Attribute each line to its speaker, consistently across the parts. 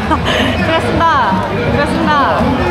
Speaker 1: 수고하셨습니다. 수고하셨습니다.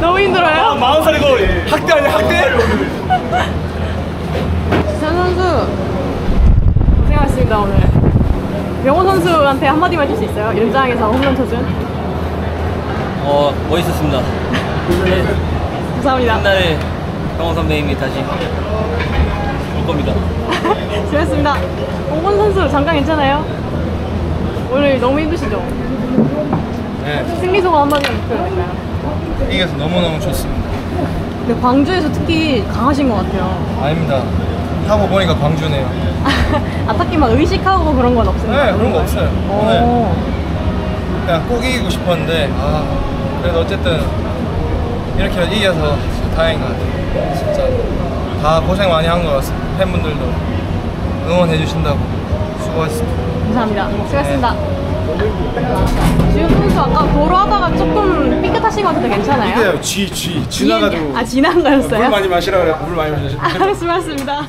Speaker 2: 너무 힘들어요?
Speaker 3: 마흔 살이고 학대 아니야 학대?
Speaker 2: 전 선수 고생하셨습니다 오늘. 명호 선수한테 한마디만 해줄 수 있어요? 연장에서 홈런 쳐준.
Speaker 4: 어 멋있었습니다. 네,
Speaker 2: 감사합니다.
Speaker 4: 옛날에 경호 선배님이 다시 올 겁니다.
Speaker 2: 수고했습니다. 홍건 선수 잠깐 괜찮아요? 오늘 너무 힘드시죠?
Speaker 1: 네,
Speaker 2: 승리 소감 한마디만 부탁드릴까요?
Speaker 1: 이겨서 너무너무 좋습니다.
Speaker 2: 근데 광주에서 특히 강하신 것 같아요.
Speaker 1: 아닙니다. 타고 보니까 광주네요.
Speaker 2: 아, 딱히 막 의식하고 그런 건 없습니다.
Speaker 1: 네, 그런 거 없어요. 오늘
Speaker 2: 오.
Speaker 1: 그냥 꼭 이기고 싶었는데, 아, 그래도 어쨌든 이렇게 이겨서 다행인 것 같아요. 진짜 다 고생 많이 한 것 같습니다. 팬분들도 응원해 주신다고 수고하셨습니다.
Speaker 2: 감사합니다. 수고하셨습니다. 지훈 선수 아까 도로 하다가 조금 삐끗하신 것 같은데 괜찮아요?
Speaker 3: 그래요 쥐쥐 지나가지고
Speaker 2: 아 지난 거였어요?
Speaker 3: 물 많이 마시라 그래 물 많이 마시라
Speaker 2: 아, 수고하셨습니다.